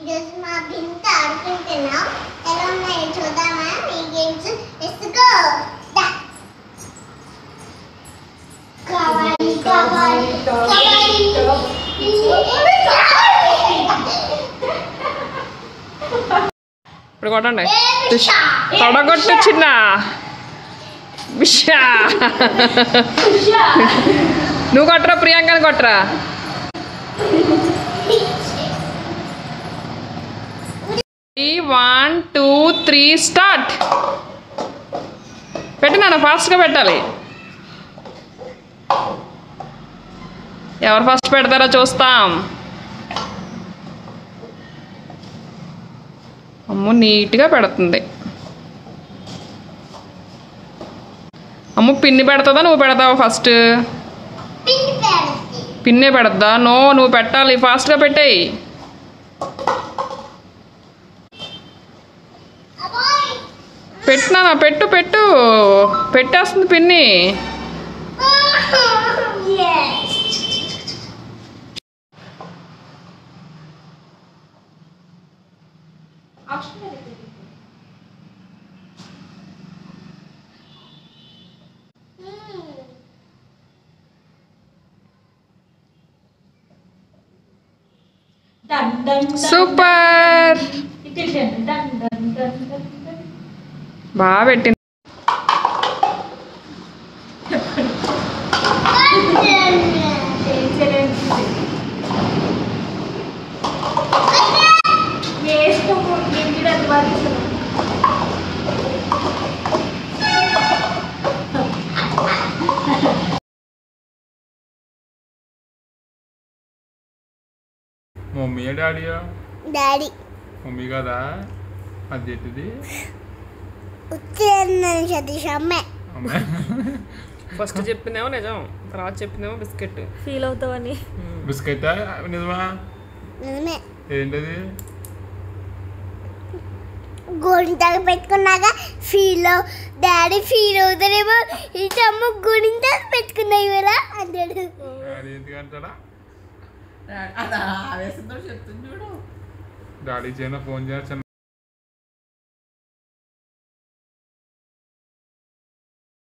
ఈరోజు మా బింత ఆడుకుంటున్నాం ఎలా ఉన్నాయో చూద్దామా ఈ గేమ్స్ కబడ్డీ కబడ్డీ ఇప్పుడు కొట్టండి. తొడగొట్టు చిన్న. విషా నువ్వు కొట్టరా ప్రియాంకని కొట్టరా? One two three start. పెట్టినా ఫాస్ట్గా పెట్టాలి. ఎవరు ఫస్ట్ పెడతారో చూస్తాం. అమ్మ నీట్గా పెడుతుంది. అమ్మ పిన్ని పెడతాదా? నువ్వు పెడతావా ఫస్ట్? పిన్నే పెడద్దా? నో నువ్వు పెట్టాలి. ఫాస్ట్గా పెట్టేయి. పెట్టినా పెట్టు పెట్టు. పెట్టేస్తుంది పిన్ని. సూపర్ బాగా పెట్టింది. మమ్మీ డాడీయా? డాడీ. మమ్మీ కదా? అది ఏంటిది? ఫస్ట్ చెప్పిందేమో నిజం తర్వాత చెప్పిందేమో బిస్కెట్. ఫీల్ అవుతావని. బిస్కెట్? నిజమా? నిజమే. ఏంటది? గోరింటాకు పెట్టుకున్నాక ఫీల్ డాడీ ఫీల్ అవుతారేమో ఈ అమ్మ గోరింటాకు పెట్టుకున్నాయి కదా అంటాడు. డాడీ చేయన ఫోన్ చేయాల్సిన